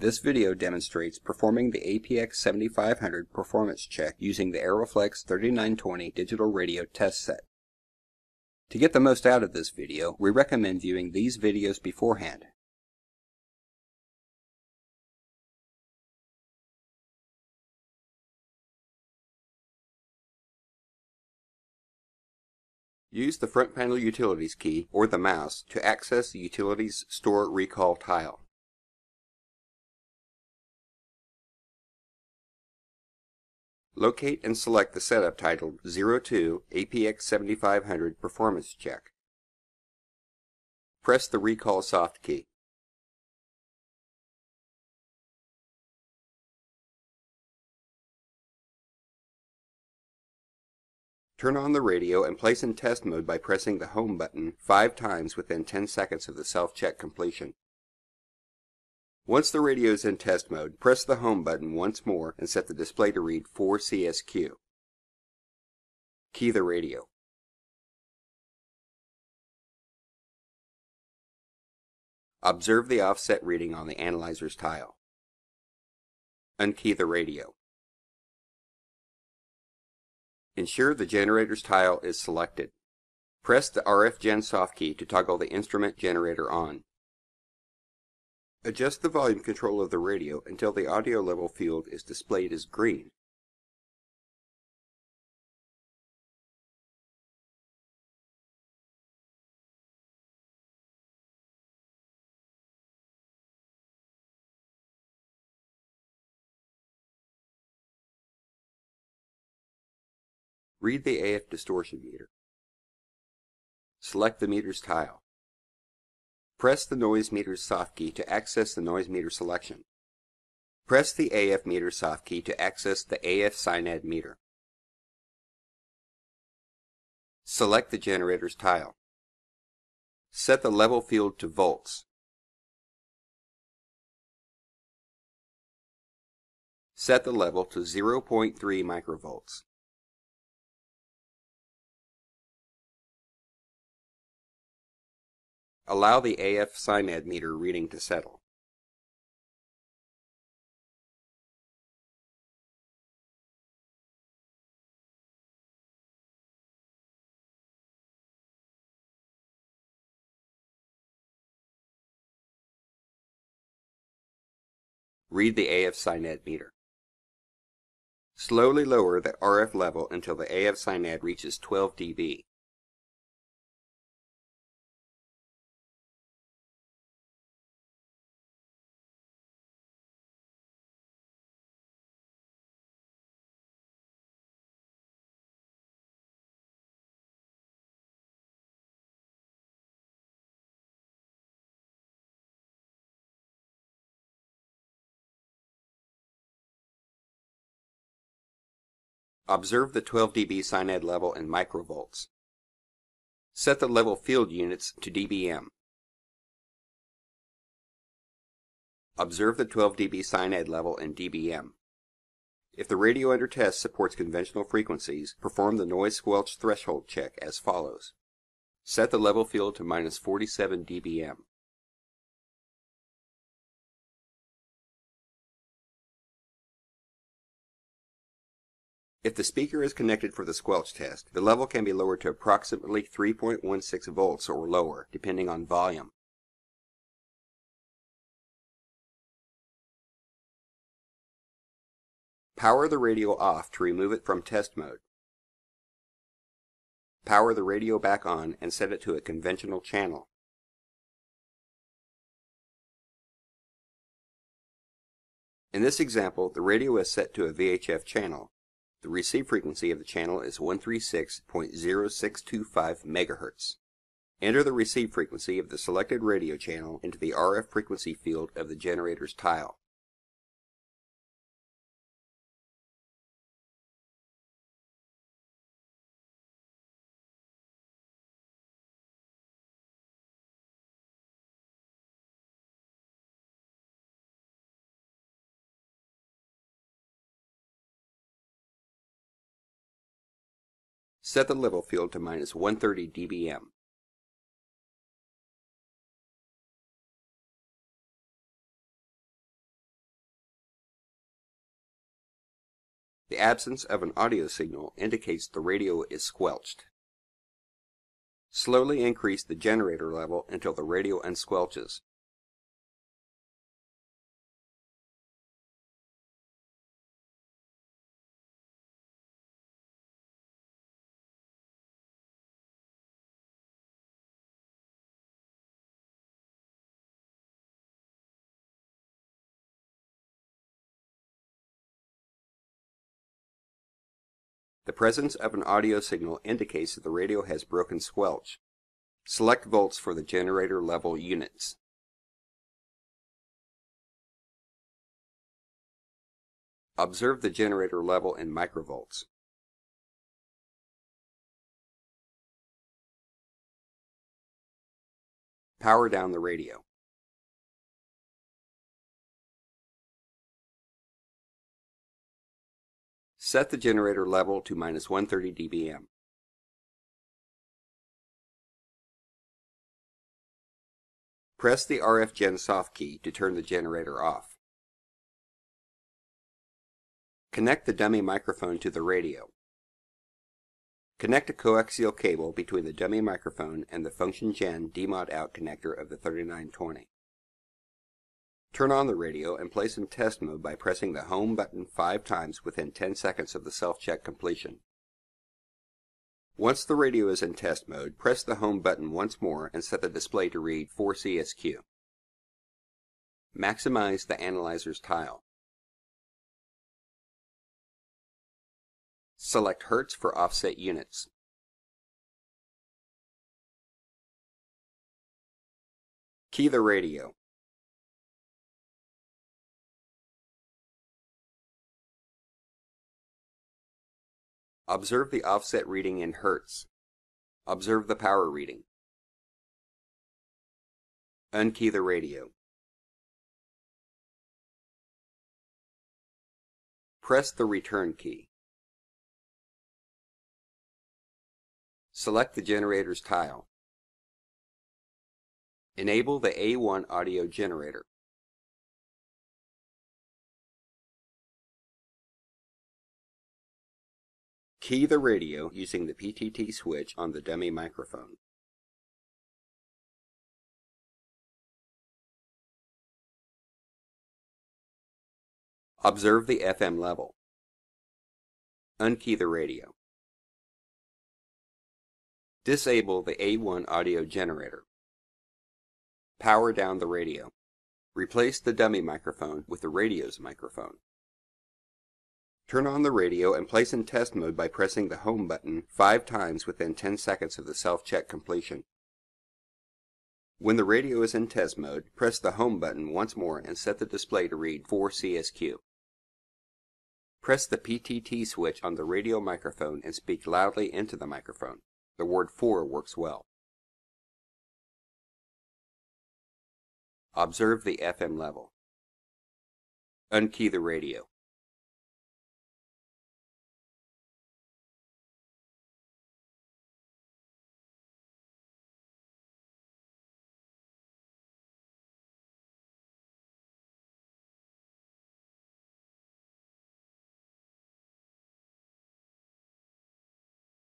This video demonstrates performing the APX 7500 performance check using the Aeroflex 3920 digital radio test set. To get the most out of this video, we recommend viewing these videos beforehand. Use the front panel utilities key, or the mouse, to access the utilities store recall tile. Locate and select the setup titled 02 APX 7500 Performance Check. Press the Recall Soft key. Turn on the radio and place in test mode by pressing the Home button five times within 10 seconds of the self-check completion. Once the radio is in test mode, press the Home button once more and set the display to read 4CSQ. Key the radio. Observe the offset reading on the analyzer's tile. Unkey the radio. Ensure the generator's tile is selected. Press the RF Gen soft key to toggle the instrument generator on. Adjust the volume control of the radio until the audio level field is displayed as green. Read the AF distortion meter. Select the meter's tile. Press the noise meter soft key to access the noise meter selection. Press the AF meter soft key to access the AF SINAD meter. Select the generator's tile. Set the level field to volts. Set the level to 0.3 microvolts. Allow the AF SINAD meter reading to settle. Read the AF SINAD meter. Slowly lower the RF level until the AF SINAD reaches 12 dB. Observe the 12 dB SINAD level in microvolts. Set the level field units to dBm. Observe the 12 dB SINAD level in dBm. If the radio under test supports conventional frequencies, perform the noise squelch threshold check as follows. Set the level field to minus 47 dBm. If the speaker is connected for the squelch test, the level can be lowered to approximately 3.16 volts or lower, depending on volume. Power the radio off to remove it from test mode. Power the radio back on and set it to a conventional channel. In this example, the radio is set to a VHF channel, the receive frequency of the channel is 136.0625 MHz. Enter the receive frequency of the selected radio channel into the RF frequency field of the generator's tile. Set the level field to minus 130 dBm. The absence of an audio signal indicates the radio is squelched. Slowly increase the generator level until the radio unsquelches. The presence of an audio signal indicates that the radio has broken squelch. Select volts for the generator level units. Observe the generator level in microvolts. Power down the radio. Set the generator level to minus 130 dBm. Press the RF Gen soft key to turn the generator off. Connect the dummy microphone to the radio. Connect a coaxial cable between the dummy microphone and the Function Gen DMOD out connector of the 3920. Turn on the radio and place in test mode by pressing the Home button five times within 10 seconds of the self-check completion. Once the radio is in test mode, press the Home button once more and set the display to read 4CSQ. Maximize the analyzer's tile. Select Hertz for offset units. Key the radio. Observe the offset reading in Hertz. Observe the power reading. Unkey the radio. Press the return key. Select the generator's tile. Enable the A1 audio generator. Key the radio using the PTT switch on the dummy microphone. Observe the FM level. Unkey the radio. Disable the A1 audio generator. Power down the radio. Replace the dummy microphone with the radio's microphone. Turn on the radio and place in test mode by pressing the Home button five times within 10 seconds of the self-check completion. When the radio is in test mode, press the Home button once more and set the display to read 4CSQ. Press the PTT switch on the radio microphone and speak loudly into the microphone. The word 4 works well. Observe the FM level. Unkey the radio.